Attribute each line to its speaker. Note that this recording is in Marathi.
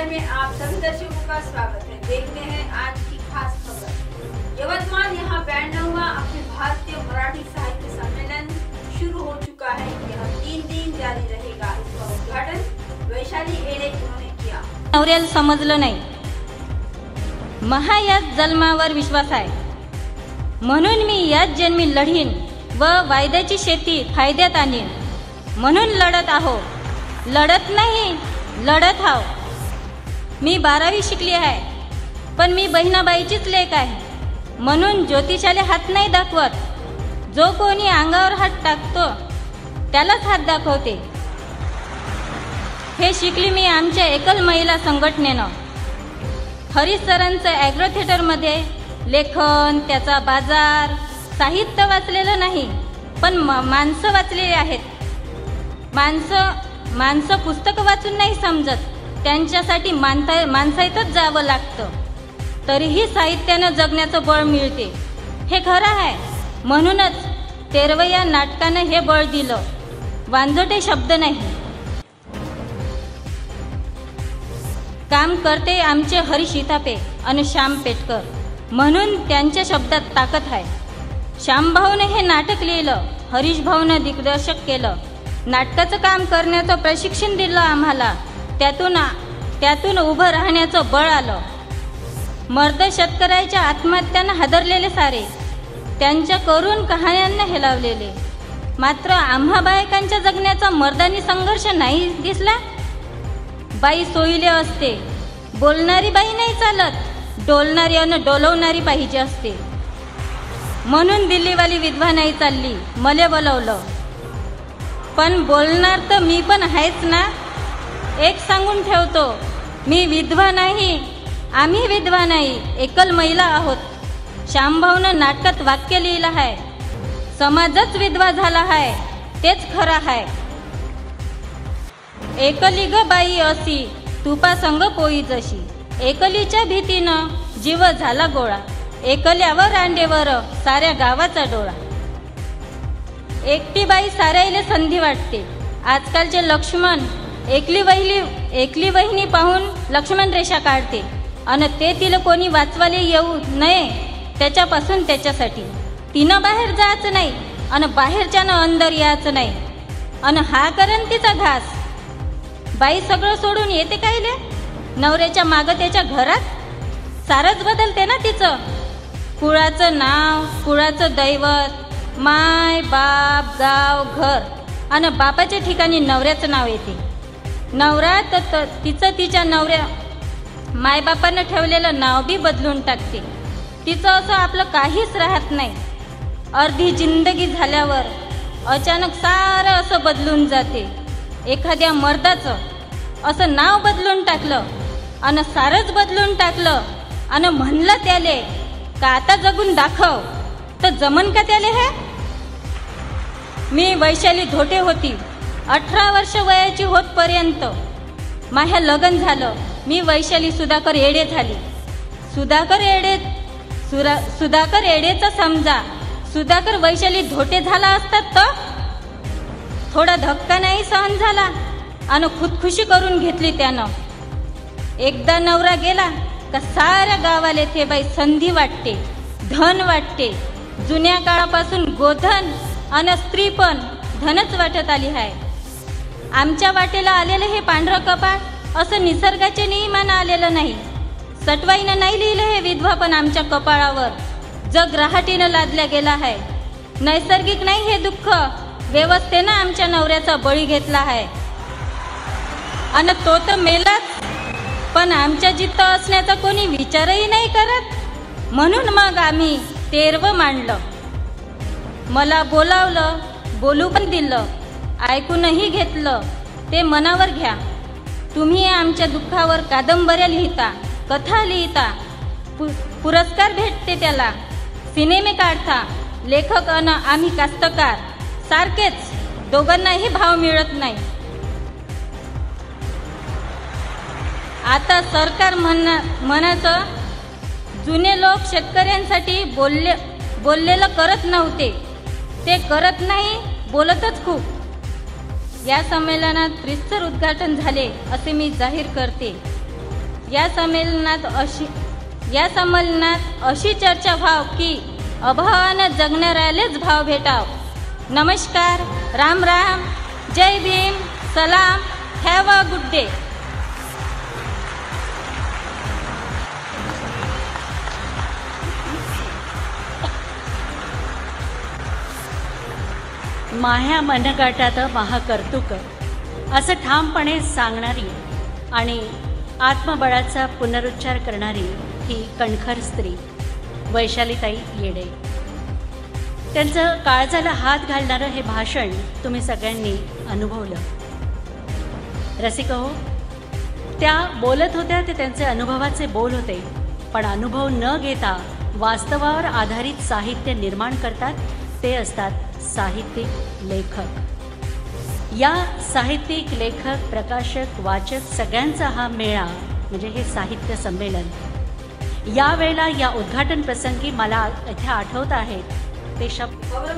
Speaker 1: चॅनल में आप सभी दर्शकों का स्वागत है। देखते हैं आज की खास खबर। यवतमाल यहाँ बैठा अखिल भारतीय मराठी साहित्य सम्मेलन शुरू हो चुका है। यह तीन दिन जारी रहेगा इसका उद्घाटन। वैशाली एड़े उन्होंने किया।
Speaker 2: नवऱ्याला समजलं नाही। महा याच जन्मावर विश्वास आहे। म्हणून मी याच जन्मी लढीन व वायद्याची शेती फायद्यात आणीन। म्हणून लढत आहो। लढत नाही लढत आहो मी बारावी शिकली आहे. पण मी बहिणाबाईचीच लेख आहे. म्हणून ज्योतिषाले हात नाही दाखवत. जो कोणी अंगावर हात टाकतो त्यालाच हात दाखवते. हे शिकली मी आमच्या एकल महिला संघटनेनं. हरीश सरांचं ॲग्रो थिएटरमध्ये लेखन त्याचा बाजार साहित्य वाचलेलं नाही पण म माणसं वाचलेली आहेत. माणसं माणसं पुस्तकं वाचून नाही समजत. त्यांच्यासाठी मानता माणसाईतच जावं लागतं. तरीही साहित्यानं जगण्याचं बळ मिळते. हे खरं आहे. म्हणूनच तेरवया नाटकानं हे बळ दिलं. वांजोटे शब्द नाही. काम करते आमचे हरीश शितापे आणि श्याम पेटकर. म्हणून त्यांच्या शब्दात ताकद आहे. श्यामभाऊने हे नाटक लिहिलं हरीश भाऊनं दिग्दर्शक केलं. नाटकाचं काम करण्याचं प्रशिक्षण दिलं आम्हाला. त्यातून त्यातून उभं राहण्याचं बळ आलं. मर्द शेतकऱ्याच्या आत्महत्यांना हादरलेले सारे. त्यांच्या करून कहाण्यांना हेलावलेले. मात्र आम्हा बायकांच्या जगण्याचा मर्दानी संघर्ष नाही दिसला? बाई सोयीले असते. बोलणारी बाई नाही चालत. डोलणारी अन डोलवणारी पाहिजे असते. म्हणून दिल्लीवाली विधवा नाही चालली. मले बोलवलं. पण बोलणार तर मी पण आहेच ना? एक सांगून ठेवतो मी विधवा नाही आम्ही विधवा नाही एकल महिला आहोत. श्यामभाऊनं नाटकात वाक्य लिहिलं आहे समाजच विधवा झाला आहे तेच खरं आहे. एकली ग बाई असी तुपा संग पोई जशी. एकलीच्या भीतीनं जीव झाला गोळा. एकल्यावर रांडेवर साऱ्या गावाचा डोळा. एकटी बाई साऱ्याईले संधी वाटते. आजकालचे लक्ष्मण एकली वहिली एकली वहिनी पाहून लक्ष्मण रेषा काढते आणि ते तिला कोणी वाचवाले येऊ नये त्याच्यापासून त्याच्यासाठी तिनं बाहेर जायचं नाही आणि बाहेरच्यानं अंदर यायचं नाही आणि हा करण तिचा घास बाई सगळं सोडून येते कायले नवऱ्याच्या मागं त्याच्या घरात सारच बदलते ना तिचं कुळाचं नाव कुळाचं दैवत माय बाप गाव घर आणि बापाच्या ठिकाणी नवऱ्याचं नाव येते नवरा तर तिचं तिच्या नवऱ्या मायबापानं ठेवलेलं नाव बी बदलून टाकते. तिचं असं आपलं काहीच राहत नाही. अर्धी जिंदगी झाल्यावर अचानक सारं असं बदलून जाते. एखाद्या मर्दाचं असं नाव बदलून टाकलं आणि सारंच बदलून टाकलं आणि म्हणलं त्याले का आता जगून दाखव? तर जमन का त्याले हे? मी वैशाली धोटे होती. अठरा वर्ष वयाची होतपर्यंत माझ्या लग्न झालं. मी वैशाली सुधाकर येडे झाली. सुधाकर येडे सुरा सुधाकर येडेचं समजा सुधाकर वैशाली धोटे झाला असतात तर थोडा धक्का नाही सहन झाला. आणि खुदखुशी करून घेतली त्यानं. एकदा नवरा गेला का साऱ्या गावाला ते बाई संधी वाटते धन वाटते. जुन्या काळापासून गोधन आणि स्त्री पण धनच वाटत आली आहे आमच्या वाटेला आलेलं हे पांढरं कपाळ असं निसर्गाच्या नियमानं आलेलं नाही. सटवाईनं नाही लिहिलं हे विधवा पण आमच्या कपाळावर. जग रहाटीनं लादल्या गेला आहे. नैसर्गिक नाही हे दुःख. व्यवस्थेनं आमच्या नवऱ्याचा बळी घेतला आहे. आणि तो तर मेलाच. पण आमच्या जित्त असण्याचा कोणी विचारही नाही करत. म्हणून मग आम्ही तेरवं मांडलं. मला बोलावलं बोलू पण दिलं. ऐकूनही घेतलं. ते मनावर घ्या. तुम्ही आमच्या दुःखावर कादंबऱ्या लिहिता कथा लिहिता. पु पुरस्कार भेटते त्याला. सिनेमे काढता. लेखक अन आम्ही कास्तकार. सारखेच. दोघांनाही भाव मिळत नाही. आता सरकार म्हणा म्हणायचं जुने लोक शेतकऱ्यांसाठी बोलले बोललेलं करत नव्हते. ते करत नाही बोलतच खूप. या संमेलनात त्रिस्तर उद्घाटन झाले असे मी जाहीर करते. या संमेलनात अशी या संमेलनात अशी चर्चा व्हाव की अभावानं जगणाऱ्यालेच भाव भेटाव. नमस्कार राम राम जय भीम सलाम हॅव अ गुड डे
Speaker 3: माह्या मनगाटात महाकर्तुक असं ठामपणे सांगणारी आणि आत्मबळाचा पुनरुच्चार करणारी ही कणखर स्त्री वैशालीताई येडे. त्यांचं काळजाला हात घालणारं हे भाषण तुम्ही सगळ्यांनी अनुभवलं. रसिक हो त्या बोलत होत्या ते त्यांचे अनुभवाचे बोल होते पण अनुभव न घेता वास्तवावर आधारित साहित्य निर्माण करतात ते असतात साहित्यिक लेखक. या साहित्यिक लेखक प्रकाशक वाचक सगळ्यांचा हा मेळा म्हणजे हे साहित्य संमेलन. यावेळेला या उद्घाटन प्रसंगी मला इथे आठवत आहेत ते शब्द
Speaker 1: खबर